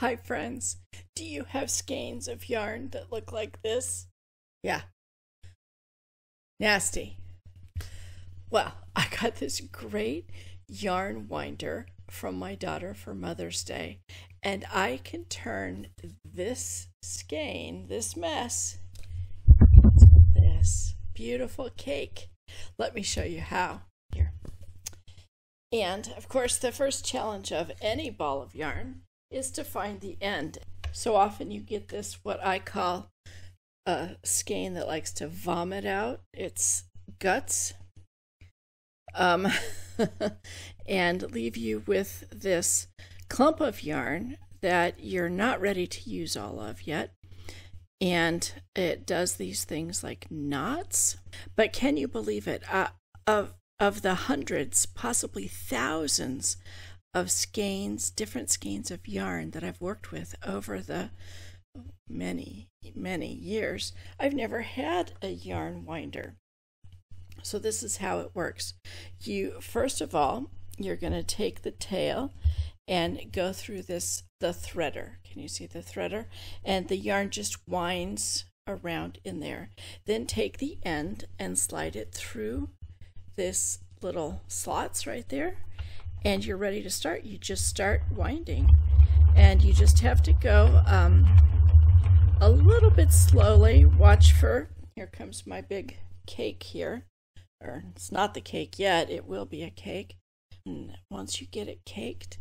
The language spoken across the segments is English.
Hi, friends. Do you have skeins of yarn that look like this? Yeah. Nasty. Well, I got this great yarn winder from my daughter for Mother's Day, and I can turn this skein, this mess, into this beautiful cake. Let me show you how. Here. And of course, the first challenge of any ball of yarn is to find the end. So often you get this, what I call a skein that likes to vomit out its guts um, and leave you with this clump of yarn that you're not ready to use all of yet. And it does these things like knots. But can you believe it? Uh, of, of the hundreds, possibly thousands of skeins, different skeins of yarn that I've worked with over the many, many years, I've never had a yarn winder. So this is how it works. You first of all, you're going to take the tail and go through this the threader. Can you see the threader? And the yarn just winds around in there. Then take the end and slide it through this little slots right there and you're ready to start. You just start winding, and you just have to go um, a little bit slowly. Watch for here comes my big cake here, or it's not the cake yet. It will be a cake. And once you get it caked,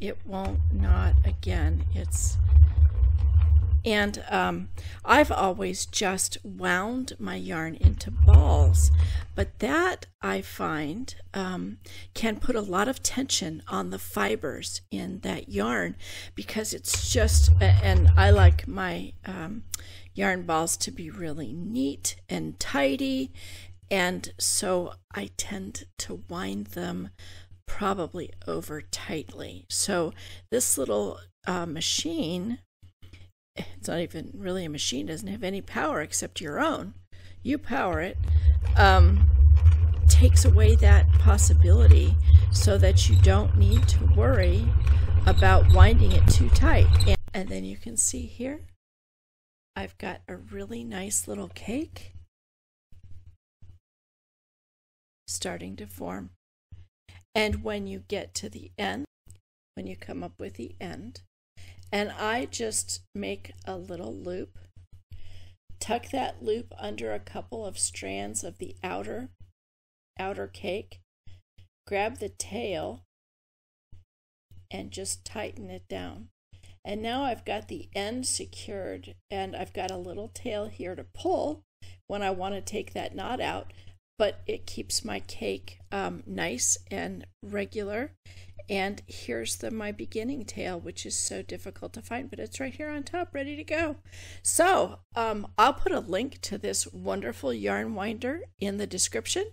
it won't knot again. It's and um, I've always just wound my yarn into balls, but that I find um, can put a lot of tension on the fibers in that yarn because it's just, and I like my um, yarn balls to be really neat and tidy, and so I tend to wind them probably over tightly. So this little uh, machine it's not even really a machine doesn't have any power except your own. You power it um, takes away that possibility so that you don't need to worry about winding it too tight. And, and then you can see here I've got a really nice little cake starting to form. And when you get to the end when you come up with the end and I just make a little loop. Tuck that loop under a couple of strands of the outer outer cake. Grab the tail and just tighten it down. And now I've got the end secured and I've got a little tail here to pull when I want to take that knot out, but it keeps my cake um, nice and regular and here's the my beginning tail, which is so difficult to find, but it's right here on top, ready to go. So um, I'll put a link to this wonderful yarn winder in the description.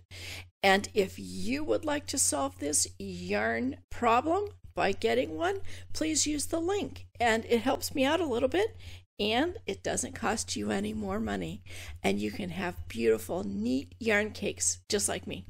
And if you would like to solve this yarn problem by getting one, please use the link. And it helps me out a little bit and it doesn't cost you any more money. And you can have beautiful, neat yarn cakes just like me.